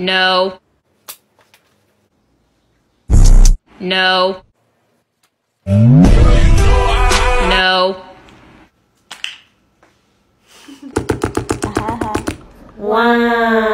No. No. No. Wow.